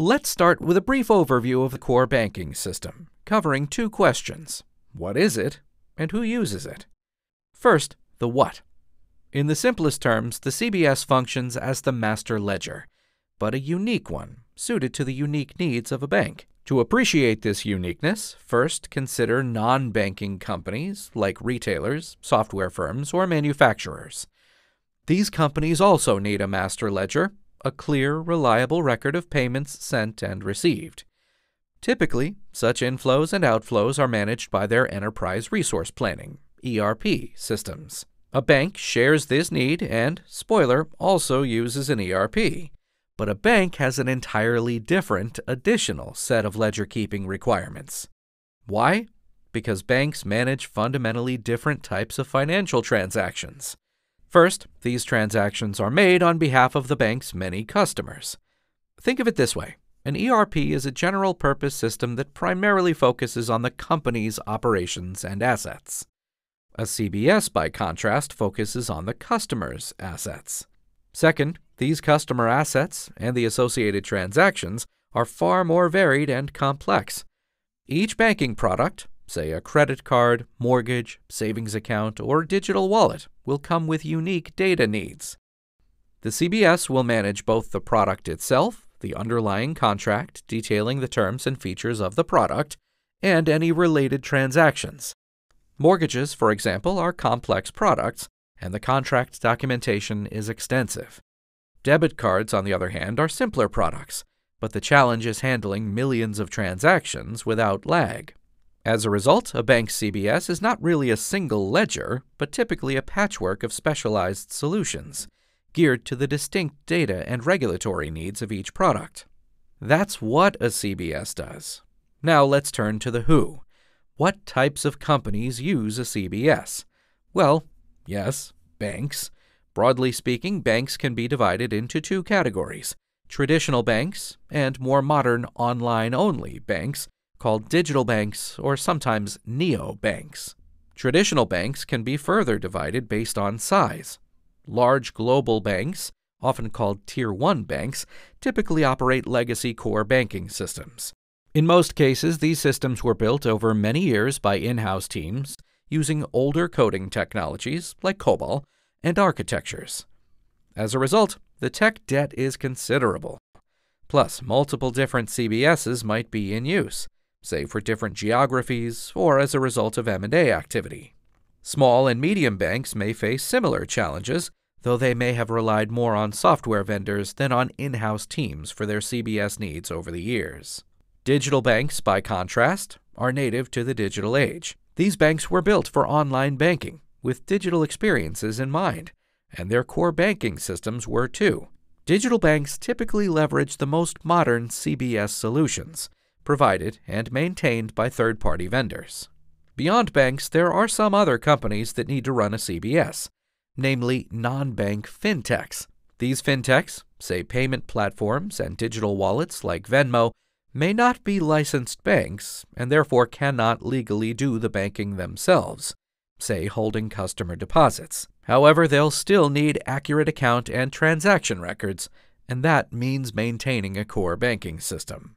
Let's start with a brief overview of the core banking system, covering two questions What is it, and who uses it? First, the what. In the simplest terms, the CBS functions as the master ledger, but a unique one, suited to the unique needs of a bank. To appreciate this uniqueness, first consider non banking companies like retailers, software firms, or manufacturers. These companies also need a master ledger, a clear, reliable record of payments sent and received. Typically, such inflows and outflows are managed by their enterprise resource planning ERP systems. A bank shares this need and, spoiler, also uses an ERP. But a bank has an entirely different, additional set of ledger keeping requirements. Why? Because banks manage fundamentally different types of financial transactions. First, these transactions are made on behalf of the bank's many customers. Think of it this way an ERP is a general purpose system that primarily focuses on the company's operations and assets. A CBS, by contrast, focuses on the customer's assets. Second, these customer assets and the associated transactions are far more varied and complex. Each banking product, say a credit card, mortgage, savings account, or digital wallet, will come with unique data needs. The CBS will manage both the product itself, the underlying contract detailing the terms and features of the product, and any related transactions. Mortgages, for example, are complex products, and the contract documentation is extensive. Debit cards, on the other hand, are simpler products, but the challenge is handling millions of transactions without lag. As a result, a bank's CBS is not really a single ledger, but typically a patchwork of specialized solutions, geared to the distinct data and regulatory needs of each product. That's what a CBS does. Now let's turn to the who. What types of companies use a CBS? Well, yes, banks. Broadly speaking, banks can be divided into two categories traditional banks and more modern online only banks called digital banks or sometimes neobanks. Traditional banks can be further divided based on size. Large global banks, often called Tier 1 banks, typically operate legacy core banking systems. In most cases, these systems were built over many years by in house teams using older coding technologies like COBOL and architectures. As a result, the tech debt is considerable. Plus, multiple different CBSs might be in use, say for different geographies or as a result of M&A activity. Small and medium banks may face similar challenges, though they may have relied more on software vendors than on in-house teams for their CBS needs over the years. Digital banks, by contrast, are native to the digital age. These banks were built for online banking, with digital experiences in mind, and their core banking systems were too. Digital banks typically leverage the most modern CBS solutions, provided and maintained by third party vendors. Beyond banks, there are some other companies that need to run a CBS, namely non bank fintechs. These fintechs, say payment platforms and digital wallets like Venmo, may not be licensed banks and therefore cannot legally do the banking themselves, say holding customer deposits. However, they'll still need accurate account and transaction records, and that means maintaining a core banking system.